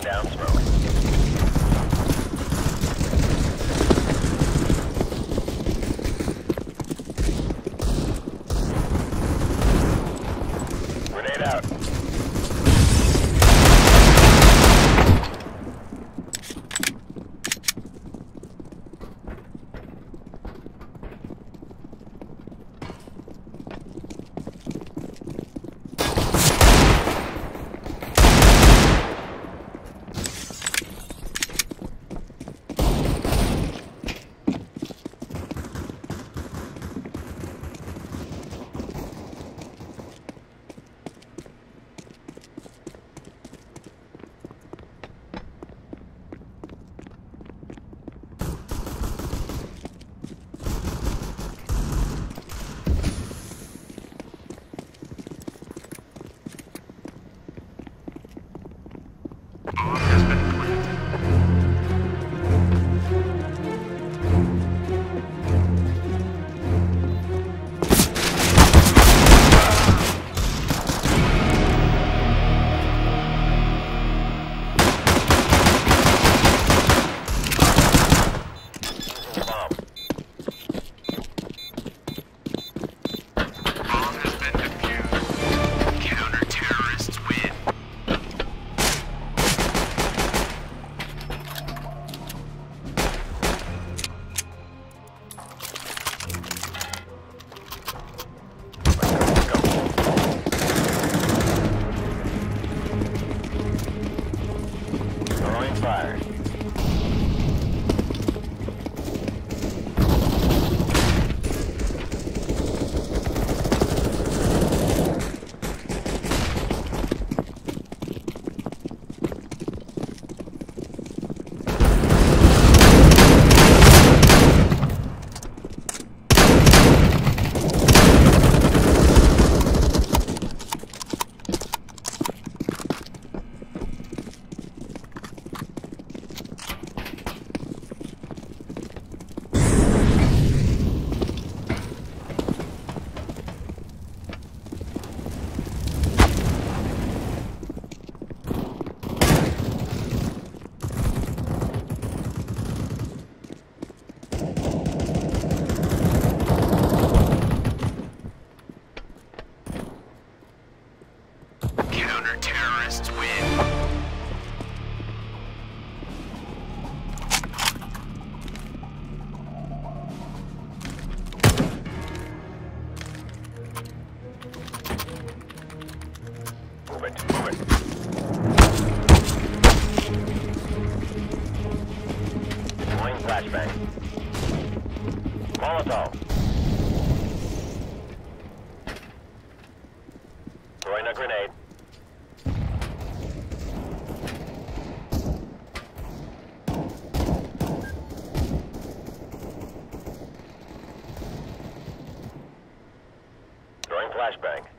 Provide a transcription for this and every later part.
down smoke. Flashbang.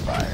Fire.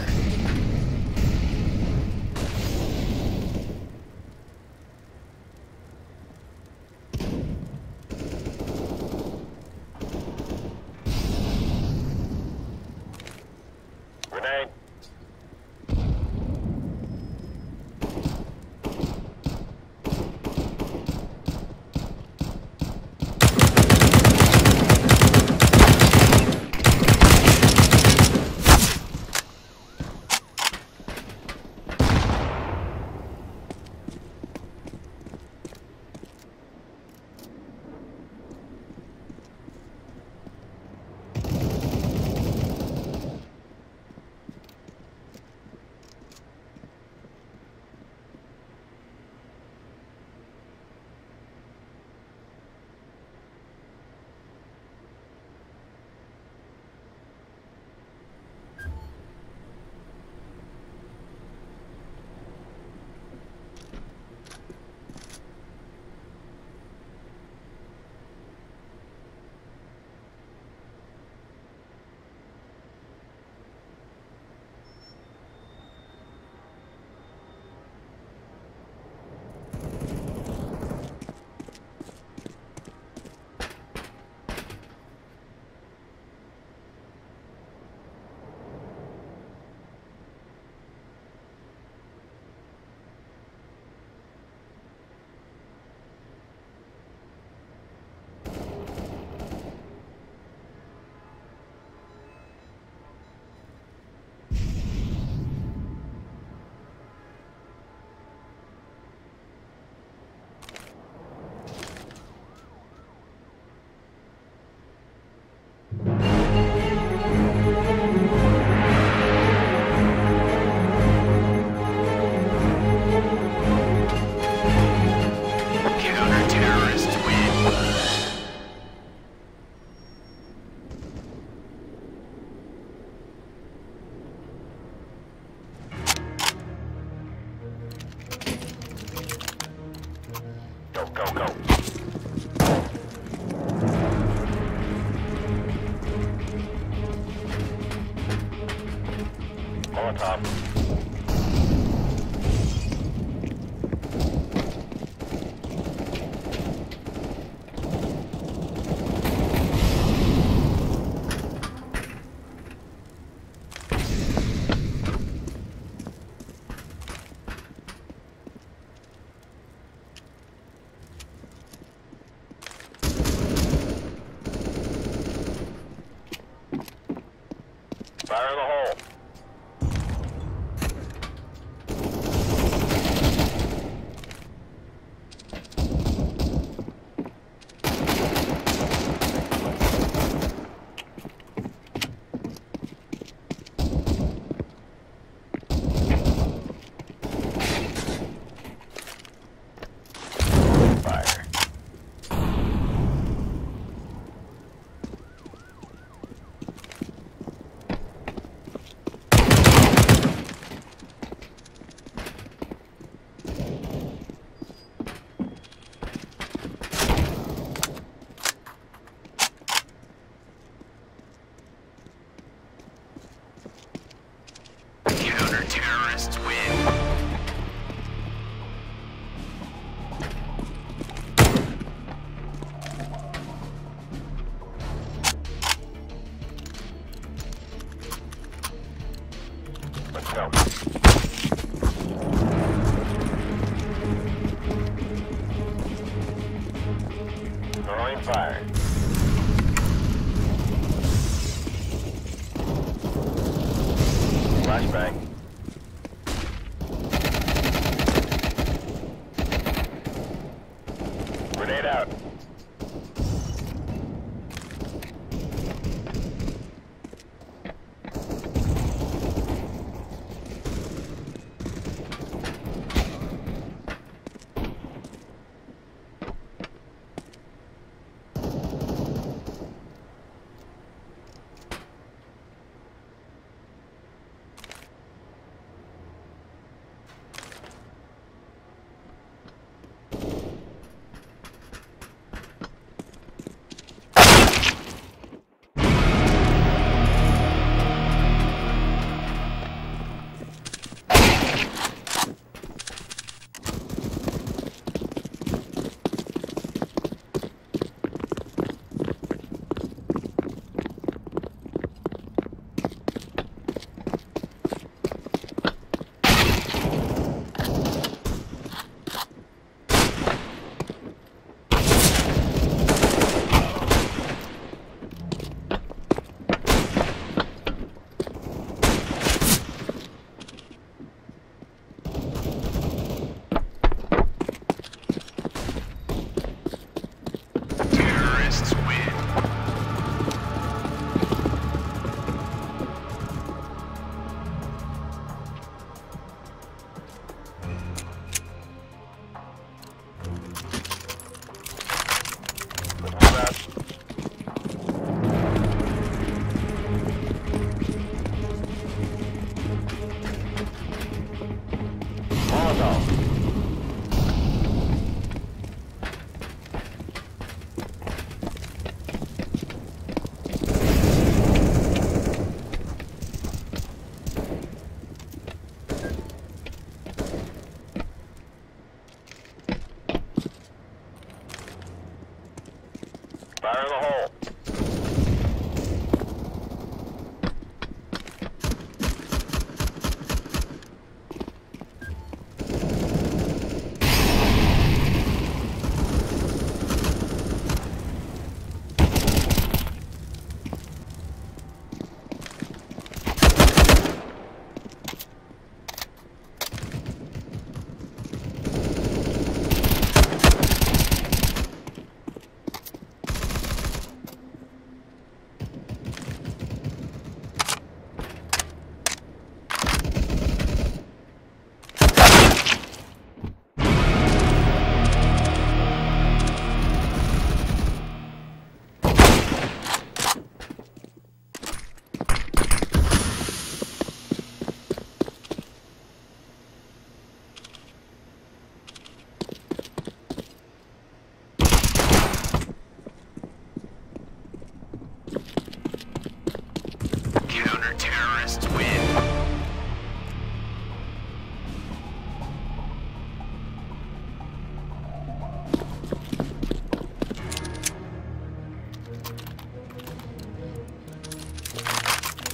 Grenade out.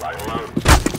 Lock and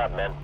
job, men.